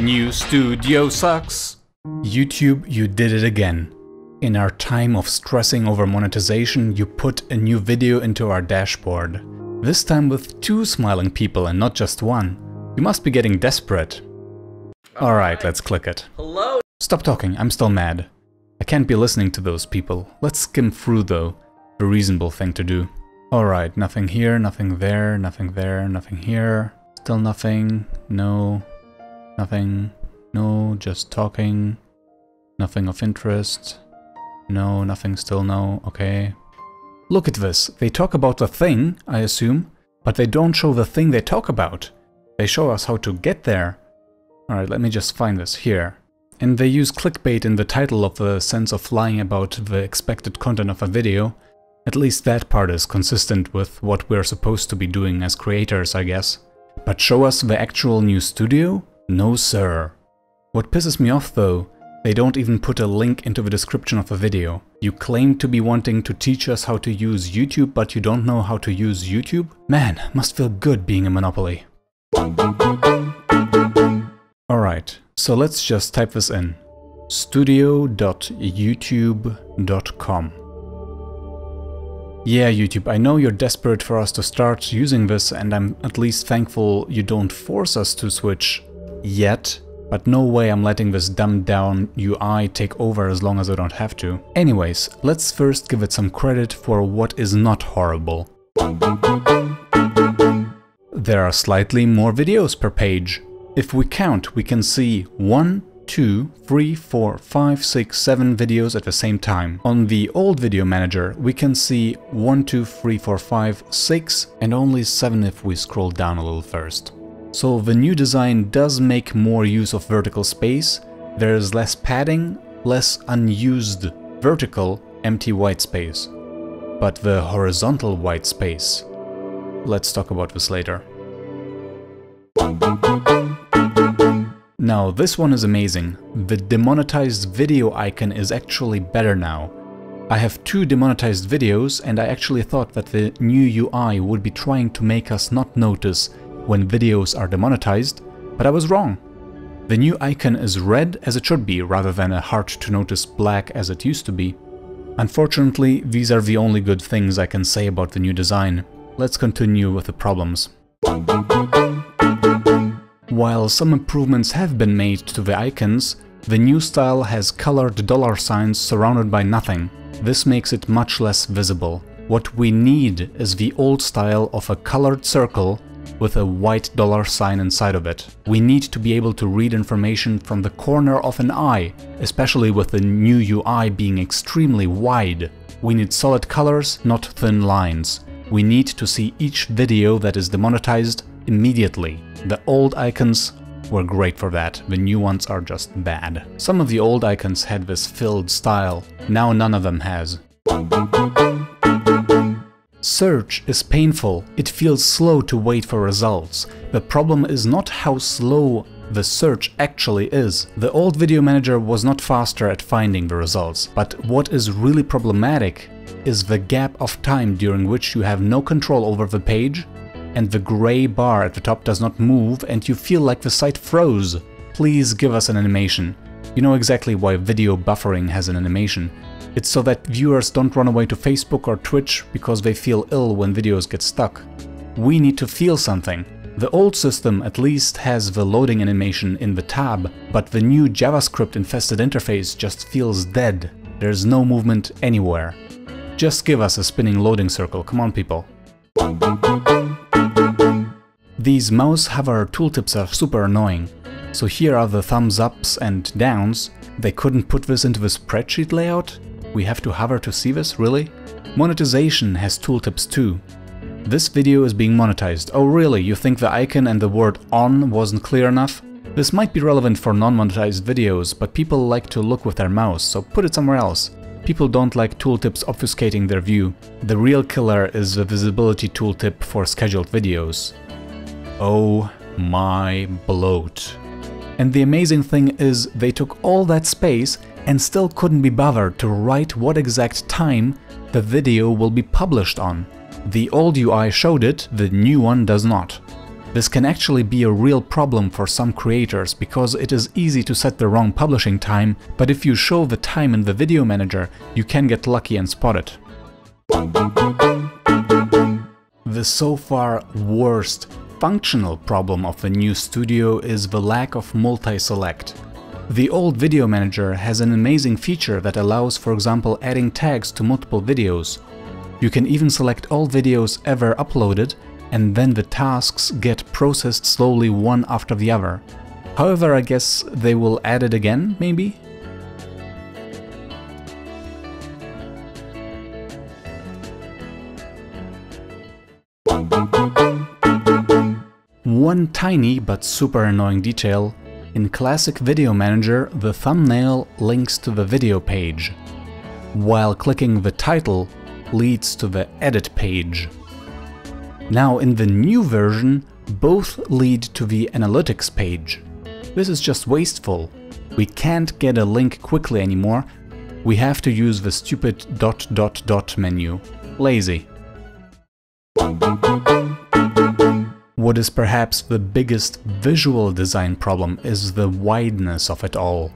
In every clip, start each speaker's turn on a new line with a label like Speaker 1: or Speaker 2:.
Speaker 1: New studio sucks. YouTube, you did it again. In our time of stressing over monetization, you put a new video into our dashboard. This time with two smiling people and not just one. You must be getting desperate. Alright, let's click it.
Speaker 2: Hello?
Speaker 1: Stop talking, I'm still mad. I can't be listening to those people. Let's skim through though. A reasonable thing to do. Alright, nothing here, nothing there, nothing there, nothing here. Still nothing. No. Nothing. No, just talking. Nothing of interest. No, nothing still no. Okay. Look at this. They talk about the thing, I assume, but they don't show the thing they talk about. They show us how to get there. Alright, let me just find this here. And they use clickbait in the title of the sense of lying about the expected content of a video. At least that part is consistent with what we're supposed to be doing as creators, I guess. But show us the actual new studio? No sir. What pisses me off though, they don't even put a link into the description of the video. You claim to be wanting to teach us how to use YouTube, but you don't know how to use YouTube? Man, must feel good being a monopoly. Alright, so let's just type this in. studio.youtube.com Yeah, YouTube, I know you're desperate for us to start using this and I'm at least thankful you don't force us to switch yet, but no way I'm letting this dumbed down UI take over as long as I don't have to. Anyways, let's first give it some credit for what is not horrible. There are slightly more videos per page. If we count, we can see 1, 2, 3, 4, 5, 6, 7 videos at the same time. On the old video manager, we can see 1, 2, 3, 4, 5, 6 and only 7 if we scroll down a little first. So the new design does make more use of vertical space, there is less padding, less unused vertical empty white space. But the horizontal white space, let's talk about this later. Now this one is amazing. The demonetized video icon is actually better now. I have two demonetized videos and I actually thought that the new UI would be trying to make us not notice when videos are demonetized, but I was wrong. The new icon is red as it should be rather than a hard to notice black as it used to be. Unfortunately, these are the only good things I can say about the new design. Let's continue with the problems. While some improvements have been made to the icons, the new style has colored dollar signs surrounded by nothing. This makes it much less visible. What we need is the old style of a colored circle with a white dollar sign inside of it. We need to be able to read information from the corner of an eye, especially with the new UI being extremely wide. We need solid colors, not thin lines. We need to see each video that is demonetized immediately. The old icons were great for that, the new ones are just bad. Some of the old icons had this filled style, now none of them has. Search is painful, it feels slow to wait for results. The problem is not how slow the search actually is. The old video manager was not faster at finding the results, but what is really problematic is the gap of time during which you have no control over the page and the gray bar at the top does not move and you feel like the site froze. Please give us an animation. You know exactly why video buffering has an animation. It's so that viewers don't run away to Facebook or Twitch because they feel ill when videos get stuck. We need to feel something. The old system at least has the loading animation in the tab, but the new JavaScript infested interface just feels dead. There's no movement anywhere. Just give us a spinning loading circle, come on people. These mouse hover tooltips are super annoying. So here are the thumbs ups and downs. They couldn't put this into the spreadsheet layout? We have to hover to see this, really? Monetization has tooltips too. This video is being monetized. Oh really, you think the icon and the word on wasn't clear enough? This might be relevant for non-monetized videos, but people like to look with their mouse, so put it somewhere else. People don't like tooltips obfuscating their view. The real killer is the visibility tooltip for scheduled videos. Oh my bloat. And the amazing thing is they took all that space and still couldn't be bothered to write what exact time the video will be published on. The old UI showed it, the new one does not. This can actually be a real problem for some creators because it is easy to set the wrong publishing time, but if you show the time in the video manager, you can get lucky and spot it. The so far worst functional problem of the new studio is the lack of multi-select. The old video manager has an amazing feature that allows for example adding tags to multiple videos. You can even select all videos ever uploaded and then the tasks get processed slowly one after the other. However, I guess they will add it again, maybe? One tiny but super annoying detail, in Classic Video Manager the thumbnail links to the video page, while clicking the title leads to the edit page. Now in the new version, both lead to the analytics page. This is just wasteful. We can't get a link quickly anymore. We have to use the stupid dot dot dot menu. Lazy. What is perhaps the biggest visual design problem is the wideness of it all.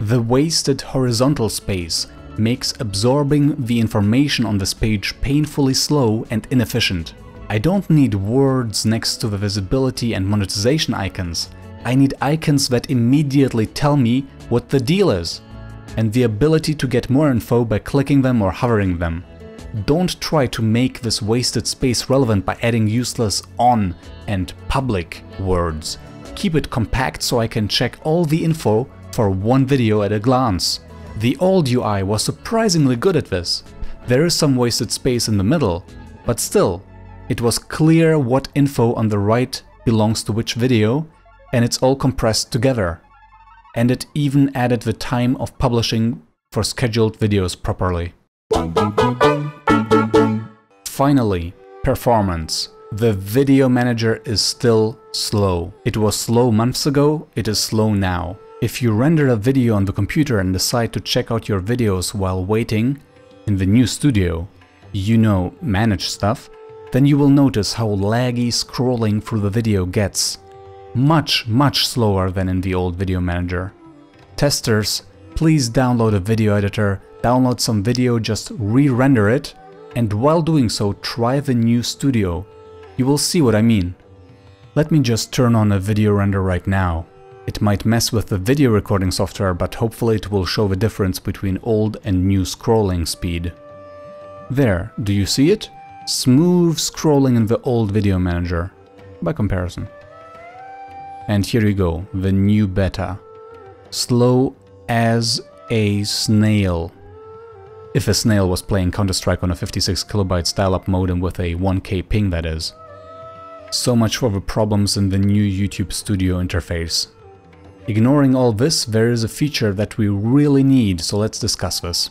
Speaker 1: The wasted horizontal space makes absorbing the information on this page painfully slow and inefficient. I don't need words next to the visibility and monetization icons. I need icons that immediately tell me what the deal is, and the ability to get more info by clicking them or hovering them. Don't try to make this wasted space relevant by adding useless on and public words. Keep it compact so I can check all the info for one video at a glance. The old UI was surprisingly good at this. There is some wasted space in the middle, but still, it was clear what info on the right belongs to which video, and it's all compressed together. And it even added the time of publishing for scheduled videos properly. Finally, performance. The video manager is still slow. It was slow months ago, it is slow now. If you render a video on the computer and decide to check out your videos while waiting in the new studio, you know, manage stuff, then you will notice how laggy scrolling through the video gets. Much, much slower than in the old video manager. Testers, please download a video editor, download some video, just re-render it, and while doing so try the new studio. You will see what I mean. Let me just turn on a video render right now. It might mess with the video recording software, but hopefully it will show the difference between old and new scrolling speed. There, do you see it? smooth scrolling in the old video manager, by comparison. And here you go, the new beta. Slow as a snail. If a snail was playing Counter-Strike on a 56 kilobyte dial-up modem with a 1k ping that is. So much for the problems in the new YouTube Studio interface. Ignoring all this, there is a feature that we really need, so let's discuss this.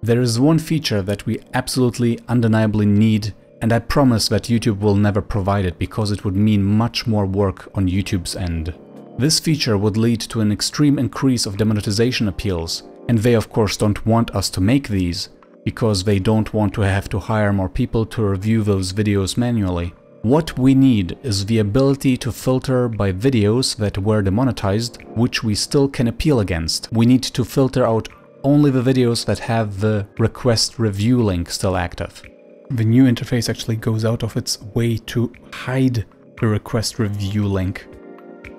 Speaker 1: There is one feature that we absolutely undeniably need and I promise that YouTube will never provide it because it would mean much more work on YouTube's end. This feature would lead to an extreme increase of demonetization appeals, and they of course don't want us to make these, because they don't want to have to hire more people to review those videos manually. What we need is the ability to filter by videos that were demonetized, which we still can appeal against. We need to filter out only the videos that have the request review link still active. The new interface actually goes out of its way to hide the request review link.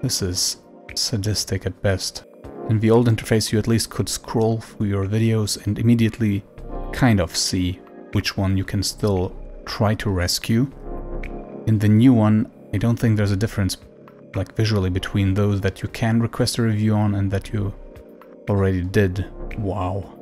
Speaker 1: This is sadistic at best. In the old interface you at least could scroll through your videos and immediately kind of see which one you can still try to rescue. In the new one, I don't think there's a difference like visually between those that you can request a review on and that you already did. Wow.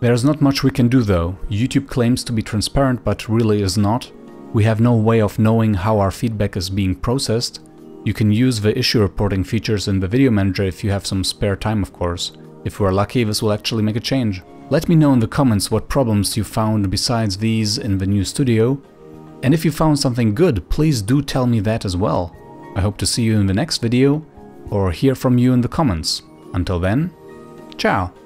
Speaker 1: There's not much we can do though. YouTube claims to be transparent but really is not. We have no way of knowing how our feedback is being processed. You can use the issue reporting features in the video manager if you have some spare time of course. If we're lucky this will actually make a change. Let me know in the comments what problems you found besides these in the new studio. And if you found something good, please do tell me that as well. I hope to see you in the next video or hear from you in the comments. Until then, ciao!